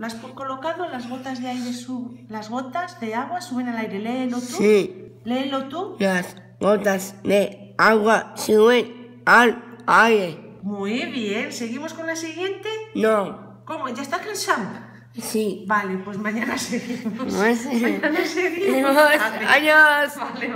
¿Lo has colocado? Las gotas de aire suben, las gotas de agua suben al aire. Léelo tú. Sí, Léelo tú. las gotas de agua suben al aire. Muy bien. ¿Seguimos con la siguiente? No, ¿Cómo? ¿Ya está cansado? sí. Vale, pues mañana seguimos. Mañana seguimos. Adiós. Vale, vale.